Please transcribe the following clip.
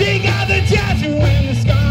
She got the tattoo in the sky.